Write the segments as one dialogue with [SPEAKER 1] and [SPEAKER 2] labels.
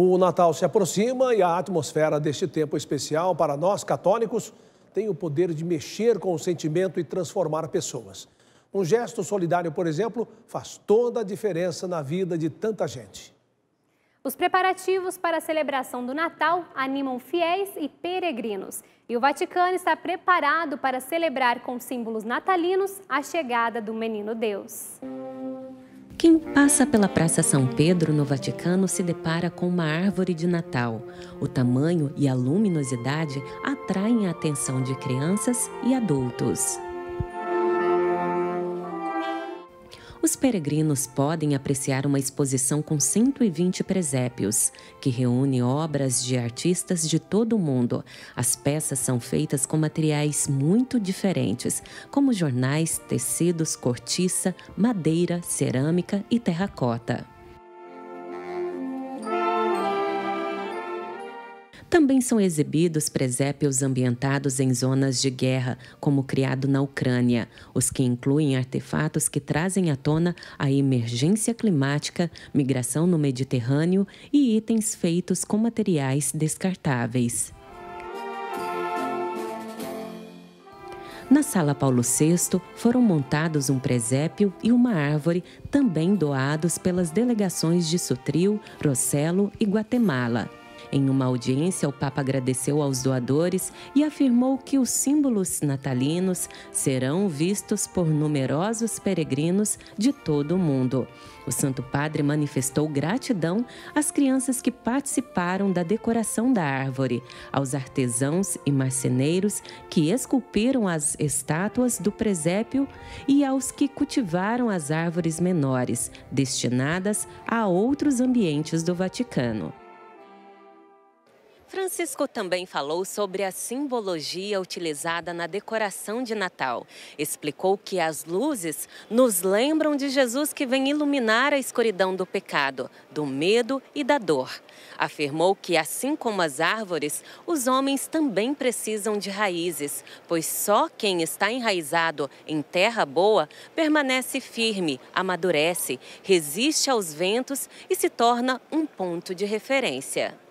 [SPEAKER 1] O Natal se aproxima e a atmosfera deste tempo especial para nós católicos tem o poder de mexer com o sentimento e transformar pessoas. Um gesto solidário, por exemplo, faz toda a diferença na vida de tanta gente.
[SPEAKER 2] Os preparativos para a celebração do Natal animam fiéis e peregrinos. E o Vaticano está preparado para celebrar com símbolos natalinos a chegada do Menino Deus.
[SPEAKER 3] Quem passa pela Praça São Pedro, no Vaticano, se depara com uma árvore de Natal. O tamanho e a luminosidade atraem a atenção de crianças e adultos. Os peregrinos podem apreciar uma exposição com 120 presépios, que reúne obras de artistas de todo o mundo. As peças são feitas com materiais muito diferentes, como jornais, tecidos, cortiça, madeira, cerâmica e terracota. Também são exibidos presépios ambientados em zonas de guerra, como criado na Ucrânia, os que incluem artefatos que trazem à tona a emergência climática, migração no Mediterrâneo e itens feitos com materiais descartáveis. Na Sala Paulo VI foram montados um presépio e uma árvore, também doados pelas delegações de Sutril, Rossello e Guatemala. Em uma audiência, o Papa agradeceu aos doadores e afirmou que os símbolos natalinos serão vistos por numerosos peregrinos de todo o mundo. O Santo Padre manifestou gratidão às crianças que participaram da decoração da árvore, aos artesãos e marceneiros que esculpiram as estátuas do presépio e aos que cultivaram as árvores menores, destinadas a outros ambientes do Vaticano. Francisco também falou sobre a simbologia utilizada na decoração de Natal. Explicou que as luzes nos lembram de Jesus que vem iluminar a escuridão do pecado, do medo e da dor. Afirmou que, assim como as árvores, os homens também precisam de raízes, pois só quem está enraizado em terra boa permanece firme, amadurece, resiste aos ventos e se torna um ponto de referência.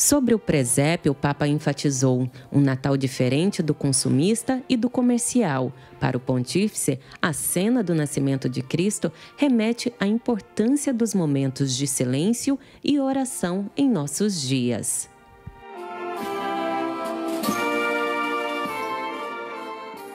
[SPEAKER 3] Sobre o presépio, o Papa enfatizou um Natal diferente do consumista e do comercial. Para o pontífice, a cena do nascimento de Cristo remete à importância dos momentos de silêncio e oração em nossos dias.